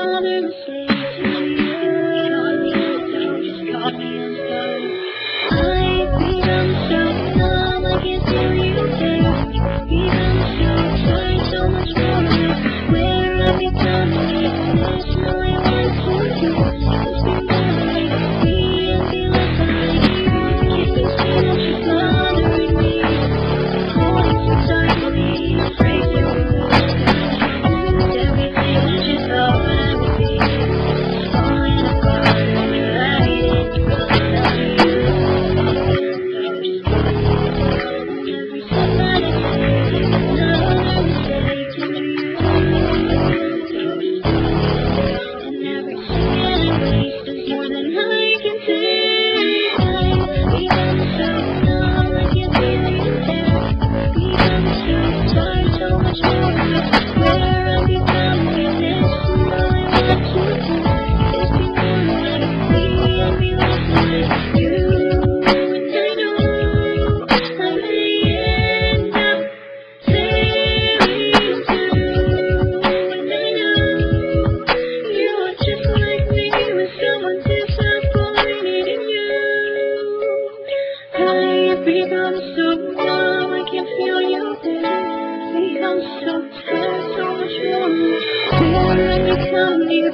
honest become so numb, I can feel you there. Become so tired, so much more. Feel let me come near